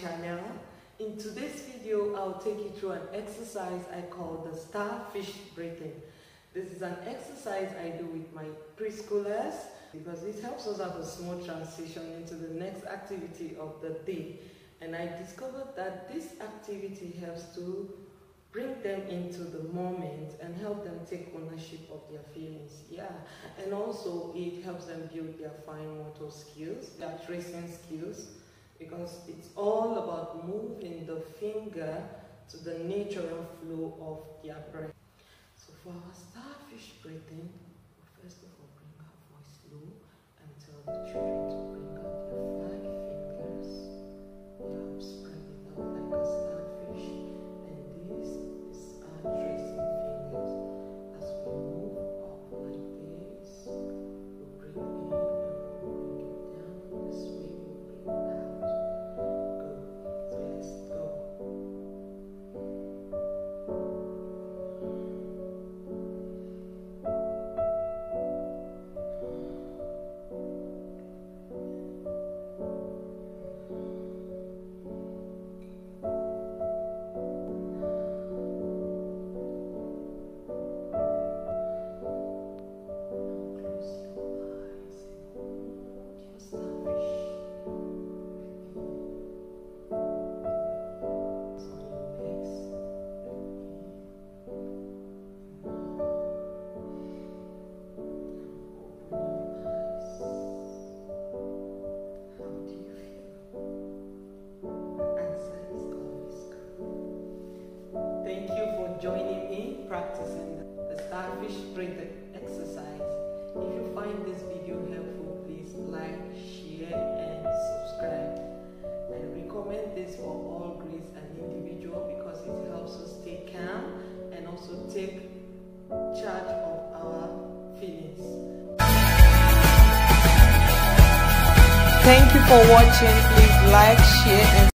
channel. In today's video, I'll take you through an exercise I call the starfish breathing. This is an exercise I do with my preschoolers because it helps us have a smooth transition into the next activity of the day. And I discovered that this activity helps to bring them into the moment and help them take ownership of their feelings. Yeah, and also it helps them build their fine motor skills, their tracing skills, because it's all about moving the finger to the natural flow of their breath. So for our starfish breathing, we first of all bring our voice low and tell the children breathing exercise. If you find this video helpful, please like, share, and subscribe. And recommend this for all grades and individual because it helps us stay calm and also take charge of our feelings. Thank you for watching. Please like, share, and